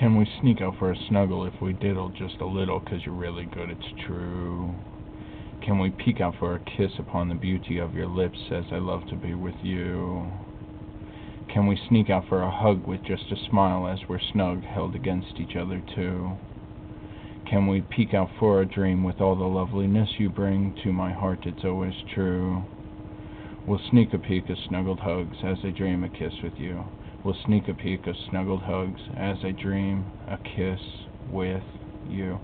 Can we sneak out for a snuggle if we diddle just a little, 'cause you're really good, it's true? Can we peek out for a kiss upon the beauty of your lips as I love to be with you? Can we sneak out for a hug with just a smile as we're snug, held against each other too? Can we peek out for a dream with all the loveliness you bring to my heart, it's always true? We'll sneak a peek of snuggled hugs as I dream a kiss with you. We'll sneak a peek of snuggled hugs as I dream a kiss with you.